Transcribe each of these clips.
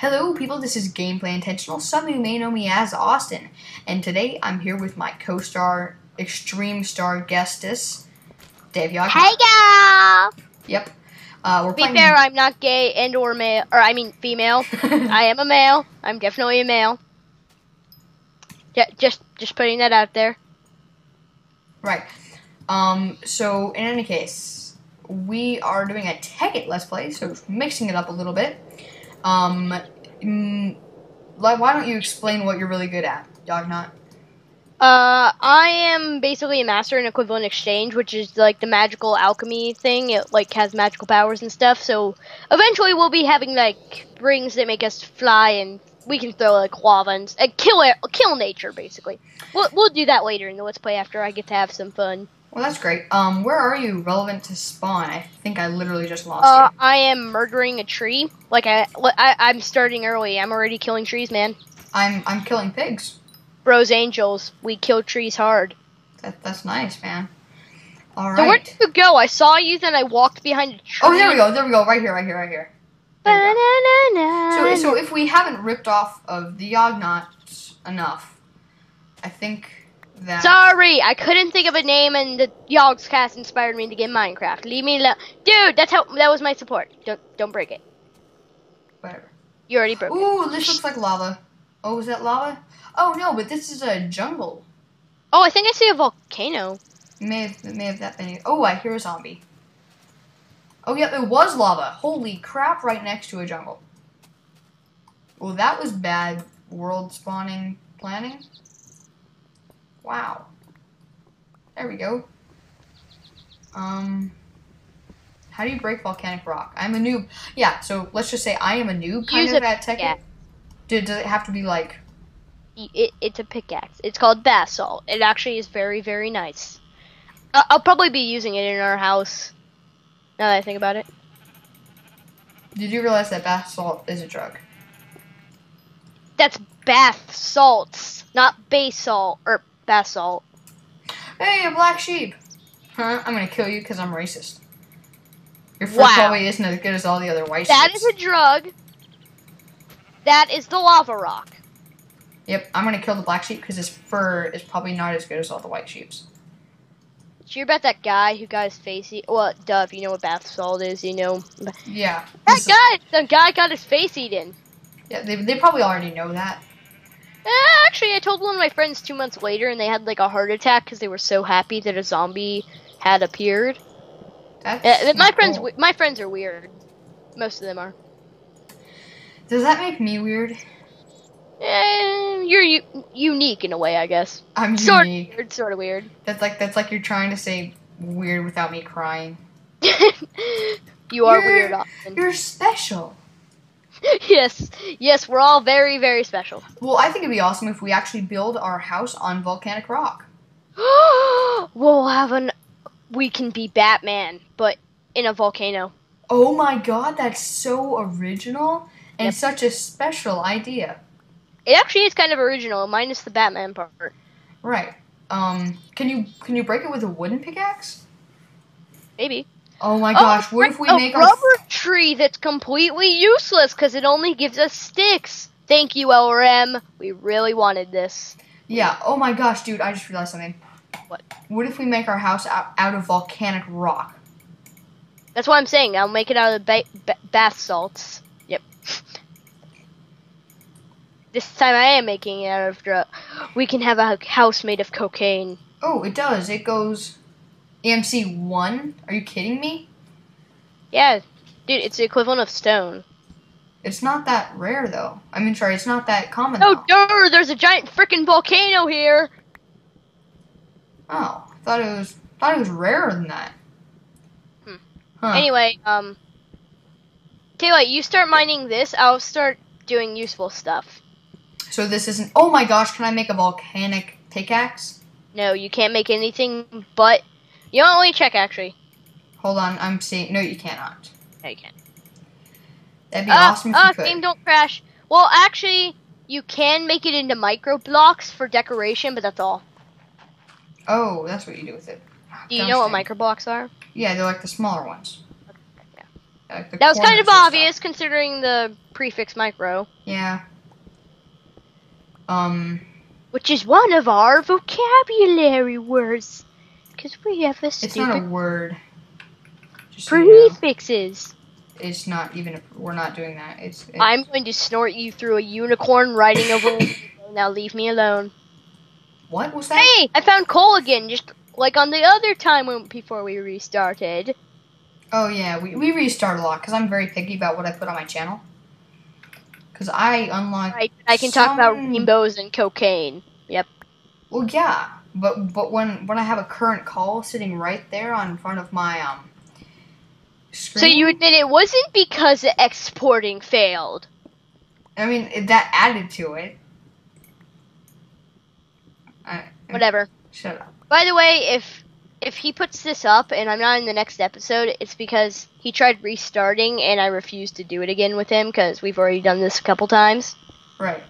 Hello, people. This is Gameplay Intentional. Some of you may know me as Austin, and today I'm here with my co-star, Extreme Star Guestus, Dave Yog. Hey, girl. Yep. Uh, we're Be playing. fair, I'm not gay and or male, or I mean female. I am a male. I'm definitely a male. Yeah, just just putting that out there. right. Um. So in any case, we are doing a Tekkit Let's Play, so mixing it up a little bit. Um. mm, like, why don't you explain what you're really good at, Yognaut? Uh, I am basically a master in equivalent exchange, which is like the magical alchemy thing. It like has magical powers and stuff. So eventually, we'll be having like rings that make us fly, and we can throw like lava and uh, kill kill nature. Basically, we'll we'll do that later in the let's play after I get to have some fun. Well, that's great. Um, where are you relevant to spawn? I think I literally just lost Uh, you. I am murdering a tree. Like I, I, I'm starting early. I'm already killing trees, man. I'm I'm killing pigs. Bros, angels, we kill trees hard. That that's nice, man. All right. So where did you go? I saw you, then I walked behind a tree. Oh, there we go. There we go. Right here. Right here. Right here. There we go. So, Ba-na-na-na. so if we haven't ripped off of the Yognauts enough, I think that. Sorry, I couldn't think of a name, and the Yogscast inspired me to get Minecraft. Leave me alone, dude. That's how. That was my support. Don't don't break it. Whatever. You already broke it. Ooh, this looks like lava. Oh, is that lava? Oh no, but this is a jungle. Oh, I think I see a volcano. May have may have that been. it. Oh, I hear a zombie. Oh yep, it was lava. Holy crap! Right next to a jungle. Well, that was bad world spawning planning. Wow. There we go. Um, how do you break volcanic rock? I'm a noob. Yeah, so let's just say I am a noob kind Use of at tech. pickaxe. Did does it have to be like? It, it's a pickaxe. It's called basalt. It actually is very very nice. I- I'll probably be using it in our house. Now that I think about it. Did you realize that bath salt is a drug? That's bath salts, not basalt or basalt. Hey, a black sheep. Huh? I'm gonna kill you because I'm racist. Your fur Wow. probably isn't as good as all the other white That sheeps. is a drug. That is the lava rock. Yep, I'm gonna kill the black sheep because his fur is probably not as good as all the white sheep's. Did you hear about that guy who got his face eaten? Well, Dove, you know what bath salt is, you know. Yeah. That guy, the guy got his face eaten. yeah, they, they probably already know that. Eh, actually, I told one of my friends two months later, and they had like a heart attack because they were so happy that a zombie had appeared. That's Uh, my friends, cool. my friends are weird. Most of them are. Does that make me weird? Eh, you're u- unique in a way, I guess. I'm Sort unique. weird, sort of weird. That's like that's like you're trying to say weird without me crying. you are You're- weird, Austin. You're special. yes, yes, we're all very, very special. Well, I think it'd be awesome if we actually build our house on volcanic rock. we'll have an. We can be Batman, but in a volcano. Oh my god, that's so original and Yep. such a special idea. It actually is kind of original, minus the Batman part. Right. Um, can you can you break it with a wooden pickaxe? Maybe. Oh my oh, gosh, what if we make a rubber tree that's completely useless because it only gives us sticks? Thank you, LRM. We really wanted this. Yeah, oh my gosh, dude, I just realized something. What? What if we make our house out, out of volcanic rock? That's what I'm saying. I'll make it out of ba- ba- bath salts. Yep. this time I am making it out of drug. We can have a house made of cocaine. Oh, it does. It goes EMC 1? Are you kidding me? Yeah, dude, it's the equivalent of stone. It's not that rare though. I mean, sorry, it's not that common Oh, dude, there's a giant freaking volcano here. Oh, I thought it was thought it was rarer than that. Hmm. Huh. Anyway, um, Taylor, you start mining this. I'll start doing useful stuff. So this isn't. Oh my gosh! Can I make a volcanic pickaxe? No, you can't make anything but. You what, let check actually. Hold on, I'm seeing. No, you cannot. No, you can't. That'd be Ah, awesome if ah, you could. game don't crash. Well, actually, you can make it into micro blocks for decoration, but that's all. Oh, that's what you do with it. Do you Gosh know what micro blocks are? Yeah, they're like the smaller ones. like the That was kind of and stuff. obvious considering the prefix micro, Yeah. Um, which is one of our vocabulary words. Because we have a it's not a word. Just so you know. prefixes. It's not even. A, we're not doing that. It's. it- I'm going to snort you through a unicorn riding over. now leave me alone. what was that? Hey, I found coal again, just like on the other time when, before we restarted. Oh yeah, we we restart a lot because I'm very picky about what I put on my channel. Because I unlock. I, I can talk about rainbows and cocaine. Yep. Well, yeah, but but when when I have a current call sitting right there on front of my um. Screen, So you admit it wasn't because the exporting failed. I mean it- that added to it. I, Whatever. Shut up. By the way, if if he puts this up and I'm not in the next episode, it's because he tried restarting and I refused to do it again with him because we've already done this a couple times. Right.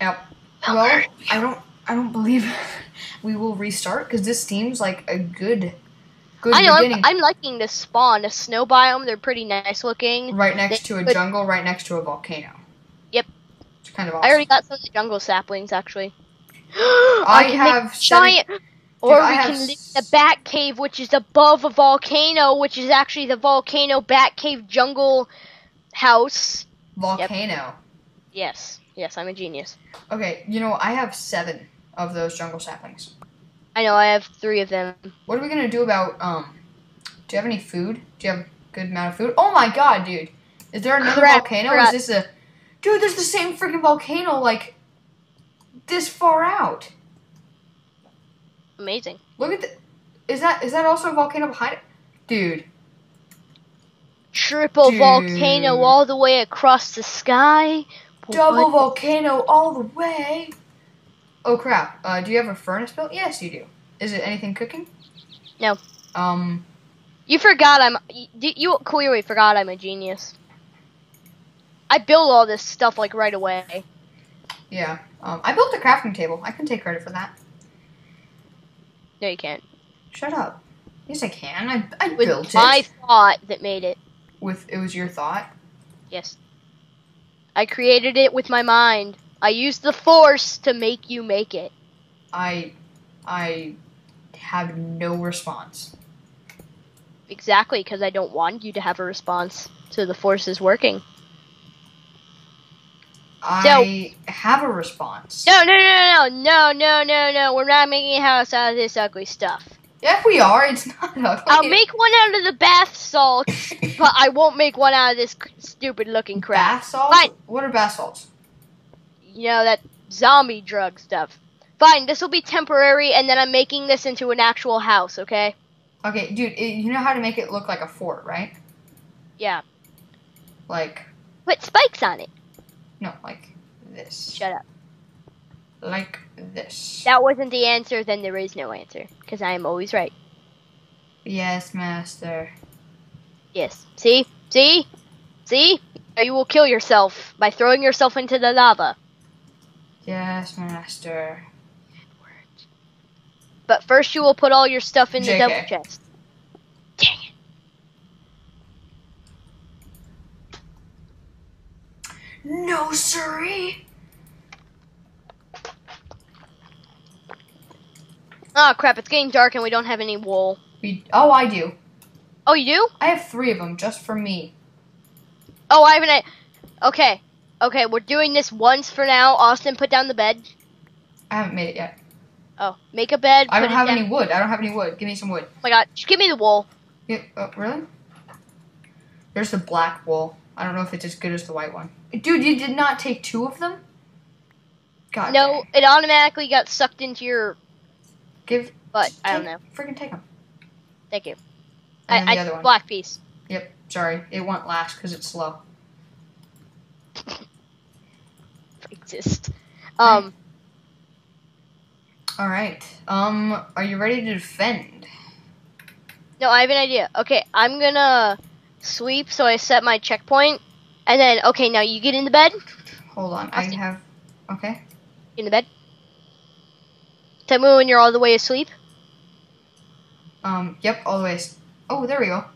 Yep. Well, I don't. I don't believe we will restart because this seems like a good, good I beginning. I'm liking this spawn, a snow biome. They're pretty nice looking. right next to a But- jungle, right next to a volcano. Yep. It's kind of awesome. I already got some of the jungle saplings actually. I I have giant. or I we can live in the Bat Cave, which is above a volcano, which is actually the volcano Bat Cave jungle house. volcano. Yes, yes, I'm a genius. Okay, you know I have seven of those jungle saplings. I know I have three of them. What are we gonna do about um? Do you have any food? Do you have a good amount of food? Oh my god, dude! Is there another Crap, volcano? crap. Is this a? Dude, there's the same freaking volcano like this far out. Amazing. Look at the. Is that is that also a volcano behind it? Dude, Triple Dude. volcano all the way across the sky. Double What? volcano all the way. Oh crap! Uh, do you have a furnace built? Yes, you do. Is it anything cooking? No. Um. You forgot I'm. You, you clearly forgot I'm a genius. I built all this stuff like right away. Yeah. Um. I built a crafting table. I can take credit for that. No, you can't. Shut up. Yes, I can. I I It was built my thought that made it. with. It was your thought. Yes. I created it with my mind. I used the force to make you make it. I. I have no response. Exactly, because I don't want you to have a response to the forces working. I have a response. No, no, no, no, no, no, no, no. We're not making a house out of this ugly stuff. Yeah, if we are, it's not ugly. I'll make one out of the bath salts, but I won't make one out of this stupid looking crap. bath salts. Fine. What are bath salts? You know, that zombie drug stuff. Fine, this will be temporary, and then I'm making this into an actual house, okay? Okay, dude, you know how to make it look like a fort, right? Yeah. Like Put spikes on it. no, like this. Shut up. Like this. That wasn't the answer, then there is no answer. Because I am always right. Yes, master. Yes. See? See? See? Or You will kill yourself by throwing yourself into the lava. Yes, master. But first you will put all your stuff in the double chest. Dang it. No, siree. Oh crap, it's getting dark and we don't have any wool. We. Oh, I do. Oh, you do? I have three of them just for me. Oh, I have an. Okay. Okay, we're doing this once for now. Austin, put down the bed. I haven't made it yet. Oh, make a bed. I don't have down. any wood. I don't have any wood. Give me some wood. Oh my god, just give me the wool. Yeah, oh, really? There's the black wool. I don't know if it's as good as the white one. Dude, you did not take two of them? God. No, dang. it automatically got sucked into your. Give. But I don't know. Freaking take them. Thank you. And I, the I other one. black piece. Yep. Sorry, it went last because it's slow. Exist. Um. All right. Um, are you ready to defend? No, I have an idea. Okay, I'm gonna sweep, so I set my checkpoint, and then okay, now you get in the bed. Hold on. I have. Okay. In the bed. Tell me when you're all the way asleep. Um. Yep. All the way. Oh, there we go.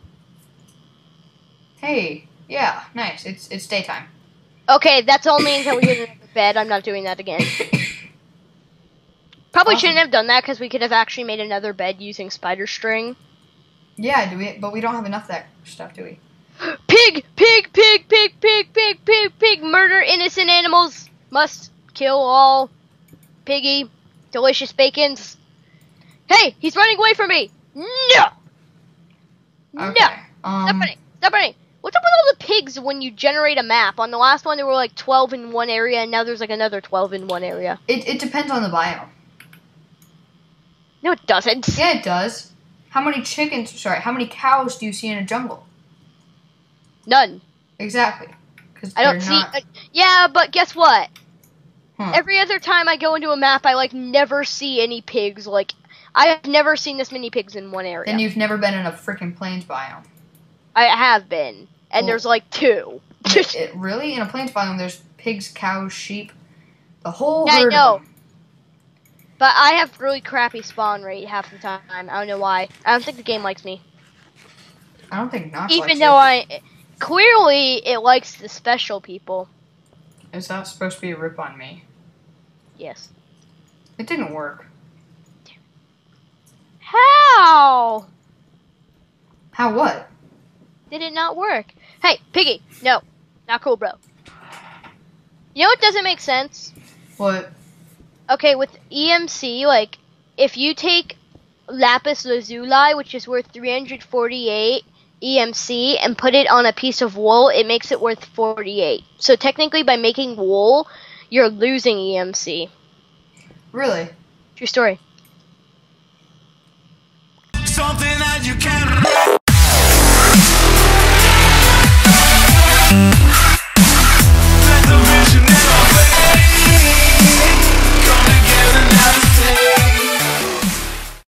Hey, yeah, nice. It's it's daytime. Okay, that's only until we get another bed. I'm not doing that again. Probably Awesome. shouldn't have done that because we could have actually made another bed using spider string. Yeah, do we? But we don't have enough of that stuff, do we? Pig, pig, pig, pig, pig, pig, pig, pig. Murder innocent animals. Must kill all. Piggy, delicious bacons. Hey, he's running away from me. No. No. Okay. Stop Um. running! Stop running! What's up with all the pigs when you generate a map? On the last one, there were like 12 in one area, and now there's like another 12 in one area. It it depends on the biome. No, it doesn't. Yeah, it does. How many chickens? Sorry, how many cows do you see in a jungle? None. Exactly. Because I don't see. uh, yeah, but guess what? Huh. Every other time I go into a map, I like never see any pigs. Like, I have never seen this many pigs in one area. And you've never been in a freaking plains biome. I have been, and Well- there's like two. it, it- really in a plains biome, there's pigs, cows, sheep, the whole Yeah, I know. But I have really crappy spawn rate half the time. I don't know why. I don't think the game likes me. I don't think not. Even though it. I clearly it likes the special people. Is that supposed to be a rip on me? Yes. It didn't work. How How what? did it not work? Hey, Piggy, no, not cool, bro. You know what doesn't make sense? What? Okay, with EMC, like if you take lapis lazuli, which is worth 348 EMC, and put it on a piece of wool, it makes it worth 48. So technically, by making wool, you're losing EMC. Really? True story. Something that you can't